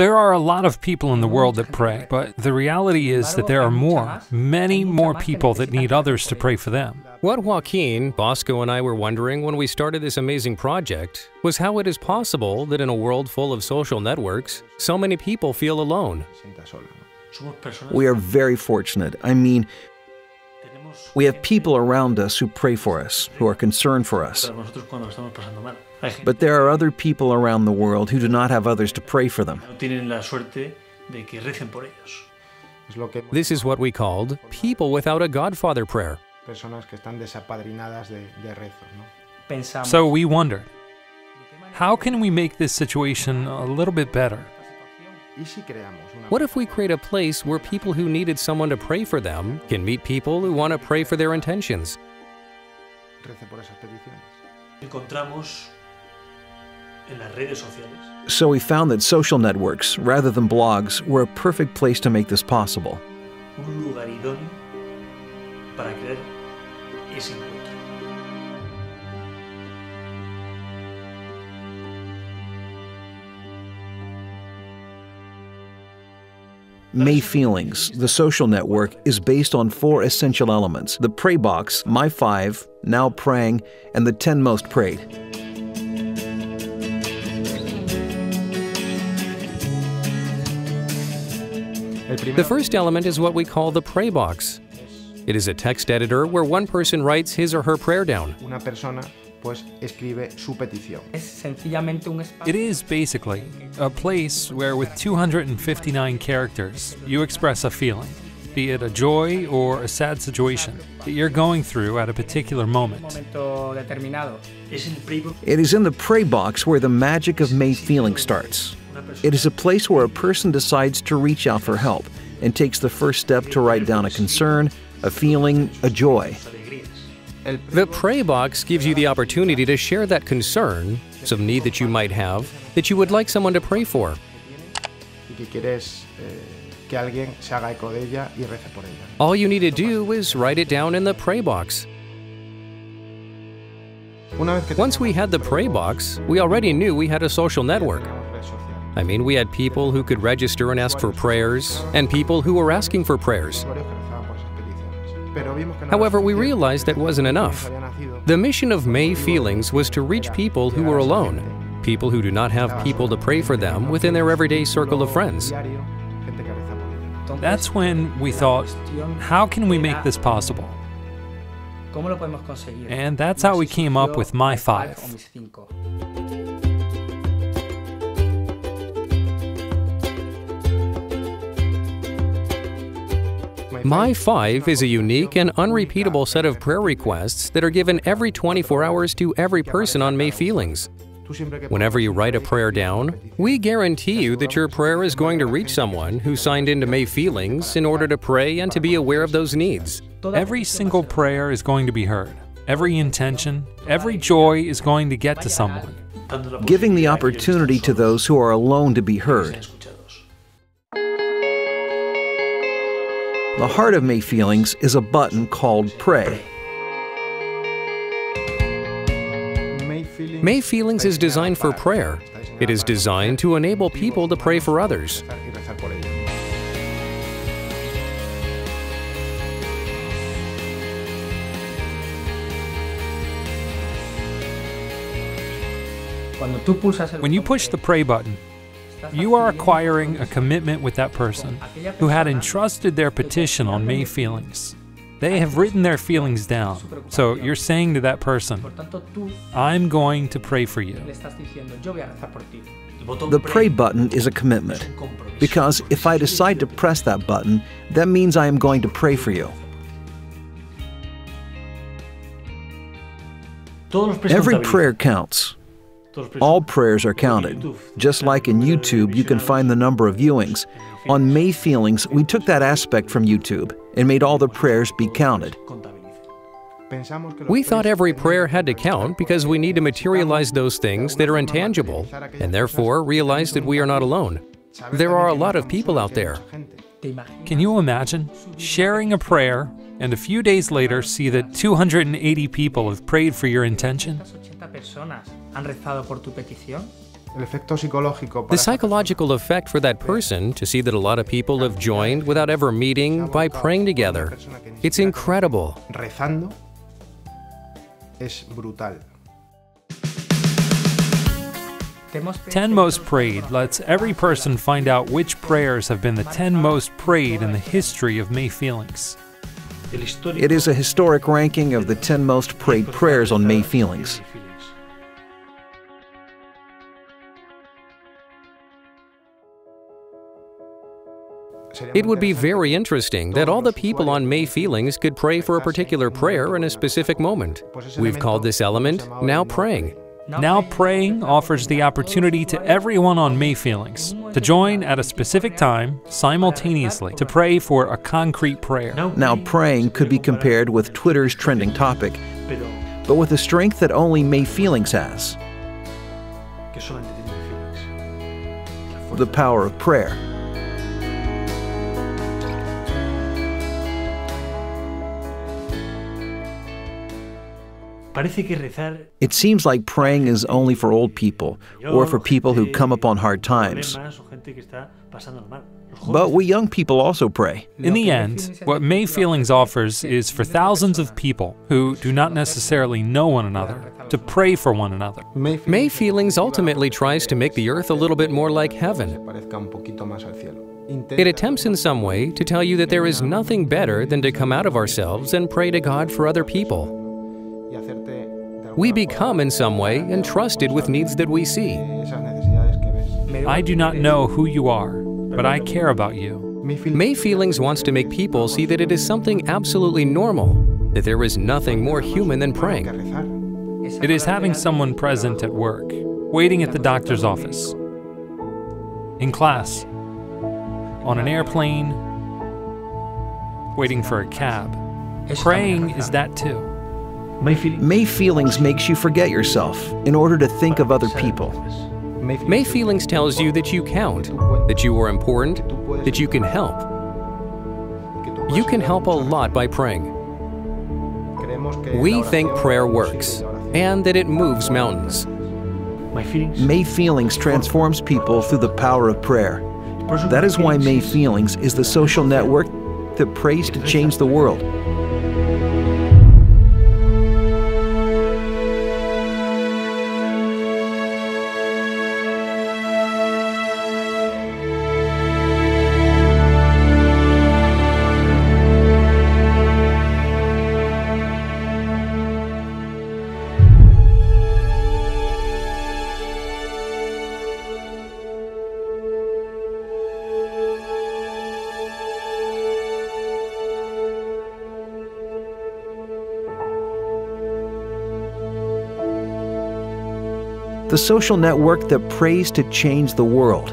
There are a lot of people in the world that pray, but the reality is that there are more, many more people that need others to pray for them. What Joaquin, Bosco, and I were wondering when we started this amazing project was how it is possible that in a world full of social networks, so many people feel alone. We are very fortunate. I mean, we have people around us who pray for us, who are concerned for us. But there are other people around the world who do not have others to pray for them. This is what we called people without a Godfather prayer. So we wondered, how can we make this situation a little bit better? What if we create a place where people who needed someone to pray for them can meet people who want to pray for their intentions? So we found that social networks, rather than blogs, were a perfect place to make this possible. May Feelings, the social network, is based on four essential elements the Pray Box, My Five, Now Praying, and the 10 Most Prayed. The first element is what we call the Pray Box. It is a text editor where one person writes his or her prayer down. It is basically a place where, with 259 characters, you express a feeling, be it a joy or a sad situation that you're going through at a particular moment. It is in the Pray Box where the magic of May Feeling starts. It is a place where a person decides to reach out for help and takes the first step to write down a concern, a feeling, a joy. The Pray Box gives you the opportunity to share that concern, some need that you might have, that you would like someone to pray for. All you need to do is write it down in the Pray Box. Once we had the Pray Box, we already knew we had a social network. I mean, we had people who could register and ask for prayers, and people who were asking for prayers. However, we realized that wasn't enough. The mission of May Feelings was to reach people who were alone, people who do not have people to pray for them within their everyday circle of friends. That's when we thought, how can we make this possible? And that's how we came up with My Five. My Five is a unique and unrepeatable set of prayer requests that are given every 24 hours to every person on May Feelings. Whenever you write a prayer down, we guarantee you that your prayer is going to reach someone who signed into May Feelings in order to pray and to be aware of those needs. Every single prayer is going to be heard. Every intention, every joy is going to get to someone. Giving the opportunity to those who are alone to be heard. The heart of May Feelings is a button called Pray. May Feelings is designed for prayer. It is designed to enable people to pray for others. When you push the pray button, you are acquiring a commitment with that person who had entrusted their petition on May Feelings. They have written their feelings down. So you're saying to that person, I'm going to pray for you. The pray button is a commitment. Because if I decide to press that button, that means I am going to pray for you. Every prayer counts. All prayers are counted. Just like in YouTube, you can find the number of viewings. On May Feelings, we took that aspect from YouTube and made all the prayers be counted. We thought every prayer had to count because we need to materialize those things that are intangible, and therefore realize that we are not alone. There are a lot of people out there. Can you imagine sharing a prayer and a few days later see that 280 people have prayed for your intention? The psychological effect for that person to see that a lot of people have joined without ever meeting by praying together. It's incredible. Rezando es brutal. Ten Most Prayed lets every person find out which prayers have been the ten most prayed in the history of May Feelings. It is a historic ranking of the 10 most prayed prayers on May Feelings. It would be very interesting that all the people on May Feelings could pray for a particular prayer in a specific moment. We've called this element Now Praying. Now Praying offers the opportunity to everyone on May Feelings to join at a specific time simultaneously to pray for a concrete prayer. Now Praying could be compared with Twitter's trending topic, but with a strength that only May Feelings has. The power of prayer. It seems like praying is only for old people or for people who come upon hard times. But we young people also pray. In the end, what May Feelings offers is for thousands of people who do not necessarily know one another to pray for one another. May Feelings ultimately tries to make the earth a little bit more like heaven. It attempts in some way to tell you that there is nothing better than to come out of ourselves and pray to God for other people. We become in some way entrusted with needs that we see. I do not know who you are, but I care about you. May Feelings wants to make people see that it is something absolutely normal, that there is nothing more human than praying. It is having someone present at work, waiting at the doctor's office, in class, on an airplane, waiting for a cab. Praying is that too. May feelings makes you forget yourself in order to think of other people. May feelings tells you that you count, that you are important, that you can help. You can help a lot by praying. We think prayer works and that it moves mountains. May Feelings transforms people through the power of prayer. That is why May Feelings is the social network that prays to change the world. The social network that prays to change the world.